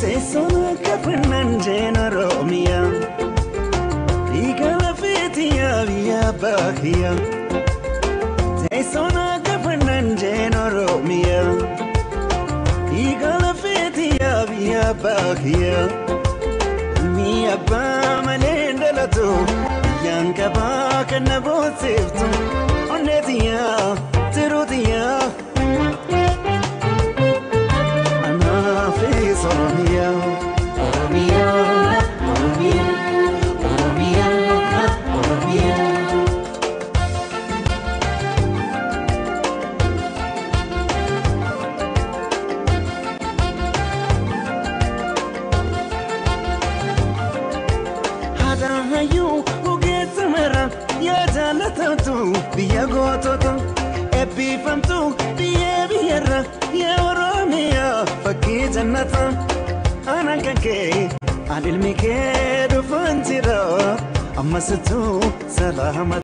teessoon akka fannanjeen oromiyaa dhiiga lafeetiyaa biyya baakiyyaa teessoon akka fannanjeen oromiyaa dhiiga lafeetiyaa biyya baakiyyaa mi abbaa malee dhalatu biyyaan qabaa kan na boonsiftu onneetiyaa tiruutiyaa. Biyya gootota eebbifamtu biyya biyyarra yaa Oromiyaa fakkii jannata afaan hanqanqee aan ilmi kee dhufuun jira amma situu salaama.